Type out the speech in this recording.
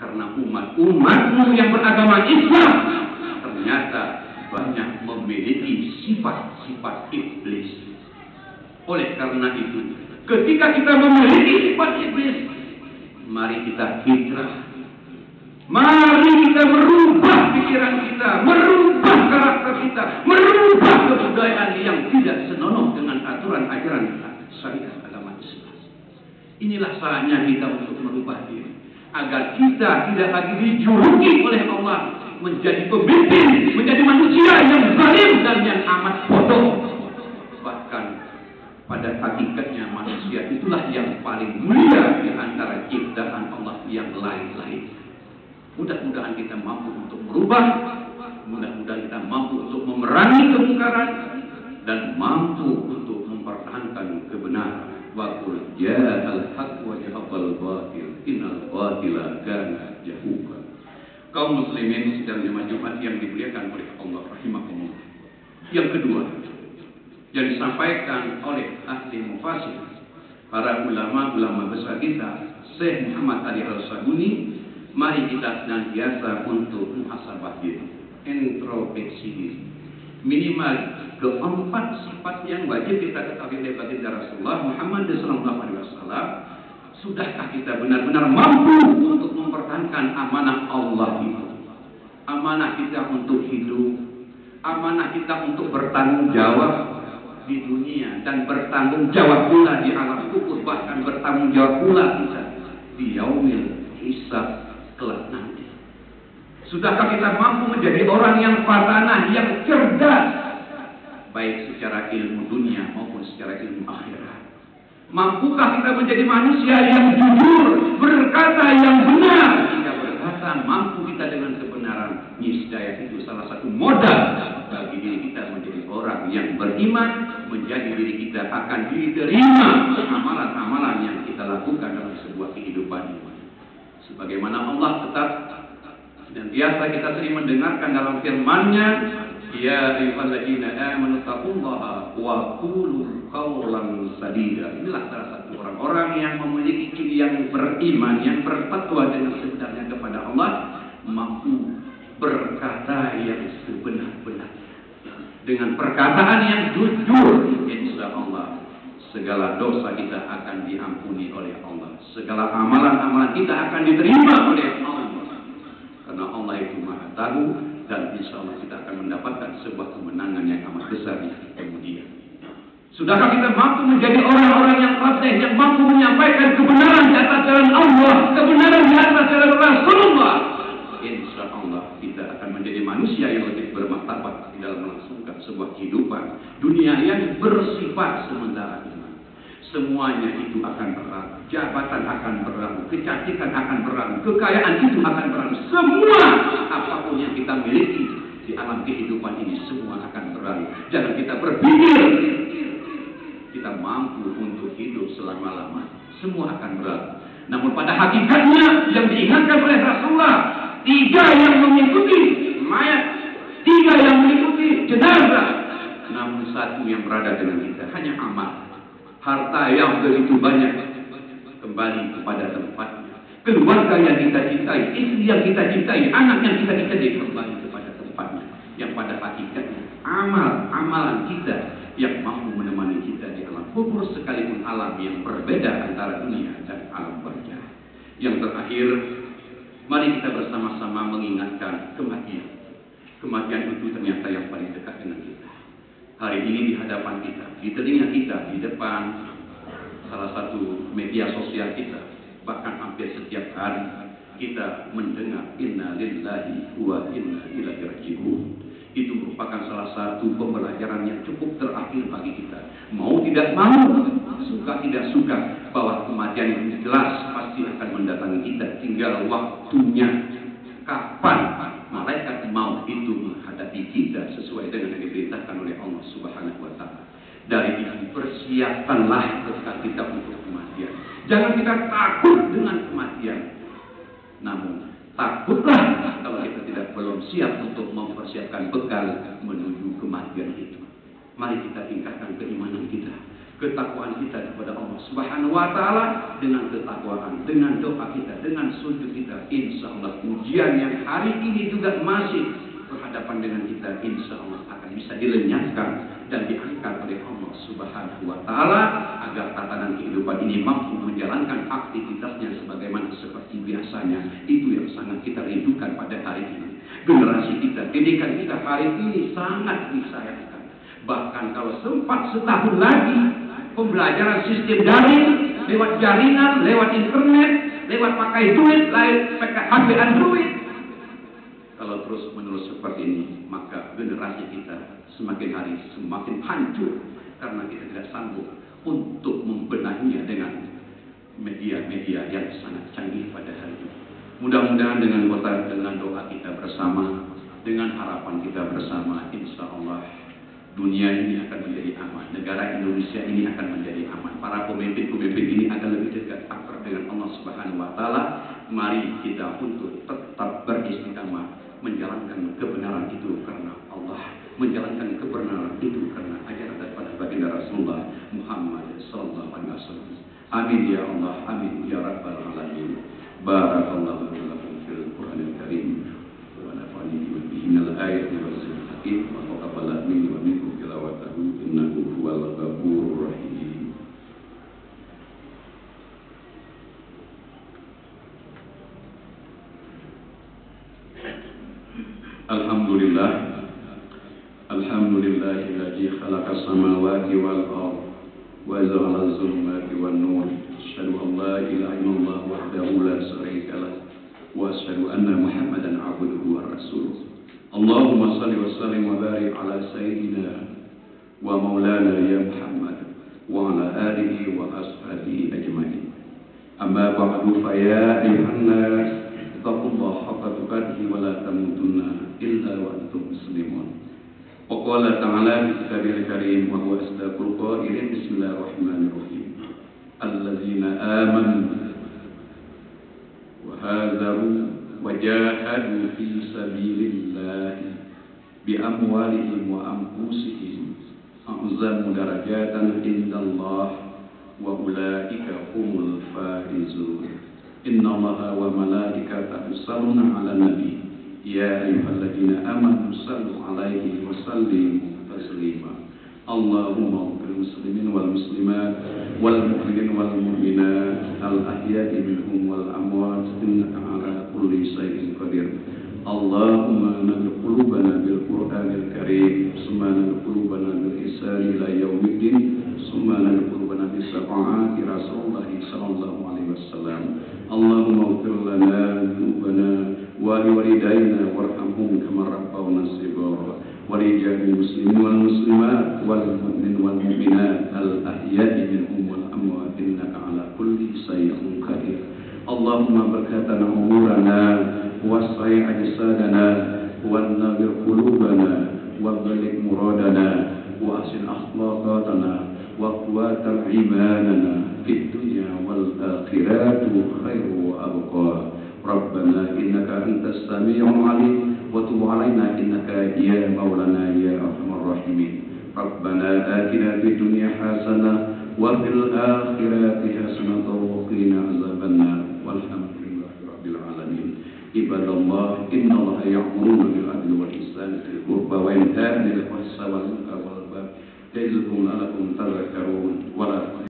Karena umat-umatmu yang beragama Islam ternyata banyak memiliki sifat-sifat iblis. Oleh karena itu, ketika kita memiliki sifat iblis, mari kita hijrah. Mari kita merubah pikiran kita, merubah karakter kita, merubah kebudayaan yang tidak senonoh dengan aturan ajaran syariat agama Islam. Inilah saatnya kita untuk merubah diri agar kita tidak lagi dijuluki oleh Allah menjadi pemimpin, menjadi manusia yang zalim dan yang amat bodoh. Bahkan pada hakikatnya manusia itulah yang paling mulia di antara ciptaan Allah yang lain-lain. Mudah-mudahan kita mampu untuk merubah, mudah-mudahan kita mampu untuk memerangi kemungkaran dan mampu untuk mempertahankan kebenaran. Wa qul ja'al haqq wa jahaqal batil innal batila kana jahuka. Kaum muslimin sidang jemaah Jumat yang dimuliakan oleh Allah rahimahumullah. Yang kedua, yang disampaikan oleh ahli mufasir para ulama-ulama besar kita Syekh Muhammad Ali Al-Sabuni mari kita senantiasa untuk muhasabah diri introspeksi diri minimal keempat sifat yang wajib kita ketahui dari baginda Rasulullah Muhammad Wasallam sudahkah kita benar-benar mampu untuk mempertahankan amanah Allah itu amanah kita untuk hidup amanah kita untuk bertanggung jawab di dunia dan bertanggung jawab pula di alam kubur bahkan bertanggung jawab pula kita di yaumil hisab kelak nanti. Sudahkah kita mampu menjadi orang yang fatanah, yang cerdas baik secara ilmu dunia maupun secara ilmu akhirat? Mampukah kita menjadi manusia yang jujur, berkata yang benar? Jika berkata mampu kita dengan kebenaran, niscaya itu salah satu modal bagi diri kita menjadi orang yang beriman, menjadi diri kita akan diterima amalan-amalan yang kita lakukan dalam sebuah kehidupan. Sebagaimana Allah tetap dan biasa kita sering mendengarkan dalam firman-Nya, Ya ayyuhalladzina amanu taqullaha wa qulu qawlan sadida. Inilah salah satu orang-orang yang memiliki ciri yang beriman, yang bertakwa dengan sebenarnya kepada Allah, mampu berkata yang sebenar-benarnya. Dengan perkataan yang jujur, insya Allah segala dosa kita akan diampuni oleh Allah. Segala amalan-amalan kita akan diterima oleh Allah. Allah itu maha tahu dan insya Allah kita akan mendapatkan sebuah kemenangan yang amat besar di kemudian. Sudahkah kita mampu menjadi orang-orang yang fasih, yang mampu menyampaikan kebenaran di atas jalan Allah, kebenaran di atas jalan Rasulullah? Insya Allah kita akan menjadi manusia yang lebih bermartabat dalam melangsungkan sebuah kehidupan dunia yang bersifat sementara. Semuanya itu akan berlalu. Jabatan akan berlalu. Kecantikan akan berlalu. Kekayaan itu akan berlalu. Semua apa pun yang kita miliki di alam kehidupan ini semua akan berlalu. Jangan kita berpikir kita mampu untuk hidup selama-lama. Semua akan berlalu. Namun pada hakikatnya yang diingatkan oleh Rasulullah tiga yang mengikuti mayat, tiga yang mengikuti jenazah, namun satu yang berada dengan kita hanya amal harta yang begitu banyak kembali kepada tempatnya. Keluarga yang kita cintai, istri yang kita cintai, anak yang kita cintai kembali kepada tempatnya. Yang pada hakikatnya amal amalan kita yang mampu menemani kita di alam kubur sekalipun alam yang berbeda antara dunia dan alam barzah. Yang terakhir, mari kita bersama-sama mengingatkan kematian. Kematian itu ternyata yang paling dekat dengan kita hari ini di hadapan kita, di telinga kita, di depan salah satu media sosial kita, bahkan hampir setiap hari kita mendengar inna lillahi wa inna ilaihi raji'un. Itu merupakan salah satu pembelajaran yang cukup terakhir bagi kita. Mau tidak mau, suka tidak suka, bahwa kematian yang jelas pasti akan mendatangi kita. Tinggal waktunya kapan malaikat maut itu menghadapi kita sesuai dengan yang diperintahkan oleh Allah Subhanahu wa taala. Dari itu persiapkanlah ketika kita untuk kematian. Jangan kita takut dengan kematian. Namun takutlah kalau kita tidak belum siap untuk mempersiapkan bekal menuju kematian itu. Mari kita tingkatkan keimanan kita. Ketakwaan kita kepada Allah Subhanahu wa taala dengan ketakwaan, dengan doa kita, dengan sujud kita, insya Allah ujian yang hari ini juga masih berhadapan dengan kita, insya Allah akan bisa dilenyapkan dan diangkat oleh Allah Subhanahu wa taala agar tatanan kehidupan ini mampu menjalankan aktivitasnya sebagaimana seperti biasanya. Itu yang sangat kita rindukan pada hari ini. Generasi kita, pendidikan kita hari ini sangat disayangkan. Bahkan kalau sempat setahun lagi pembelajaran sistem daring, lewat jaringan, lewat internet, lewat pakai duit, lewat pakai HP Android. Kalau terus menerus seperti ini, maka generasi kita semakin hari semakin hancur karena kita tidak sanggup untuk membenahinya dengan media-media yang sangat canggih pada hari ini. Mudah-mudahan dengan kota dengan doa kita bersama, dengan harapan kita bersama, insya Allah dunia ini akan menjadi aman. Negara Indonesia ini akan menjadi aman. Para pemimpin-pemimpin ini akan lebih dekat akrab dengan Allah Subhanahu wa taala. Mari kita untuk tetap beristiqamah menjalankan kebenaran itu karena Allah, menjalankan kebenaran itu karena ajaran daripada baginda Rasulullah Muhammad sallallahu alaihi wasallam. Amin ya Allah, amin ya rabbal alamin. Barakallahu lakum fil Qur'anil Karim wa nafa'ani bihi min al-ayati wa hakim wa taqabbala minni wa minkum وتعالى إنه هو الغفور الرحيم. الحمد لله الحمد لله الذي خلق السماوات والأرض وزرع الظلمات والنور. أشهد أن لا إله إلا الله وحده لا شريك له وأشهد أن محمدا عبده ورسوله. اللهم صل وسلم وبارك على سيدنا ومولانا يا محمد وعلى آله وأصحابه أجمعين. أما بعد فيا أيها الناس اتقوا الله حق تقاته ولا تموتن إلا وأنتم مسلمون. وقال تعالى في الكتاب الكريم وهو أصدق القائل بسم الله الرحمن الرحيم. الذين آمنوا وهاجروا وجاهدوا في سبيل الله بأموالهم وأنفسهم أعظم درجات عند الله وأولئك هم الفائزون. إن الله وملائكته يصلون على النبي. يا أيها الذين آمنوا صلوا عليه وسلموا تسليما. اللهم اغفر المسلمين والمسلمات والمؤمنين والمؤمنات الأحياء منهم والأموات إنك على كل شيء قدير. اللهم نبي رسول الله صلى الله عليه وسلم. اللهم اغفر لنا ذنوبنا ولوالدينا وارحمهم كما ربونا صغارا ولجميع المسلمين والمسلمات والمؤمنين والمؤمنات الأحياء منهم والأموات إنك على كل شيء قدير. اللهم بركتنا أمورنا وسع أجسادنا ونبر قلوبنا وبلغ مرادنا وأحسن أخلاقاتنا وقوات إيماننا في الدنيا والآخرة خير وأبقى. ربنا إنك أنت السميع العليم. وتب علينا إنك يا مولانا يا أرحم الراحمين. ربنا آتنا في الدنيا حسنة وفي الآخرة حسنة وقنا عذاب النار. والحمد لله رب العالمين. عباد الله إن الله يأمرون بالعدل والإحسان في القربى عن الفحشاء والمنكر والبغي يعظكم لعلكم تذكرون ولا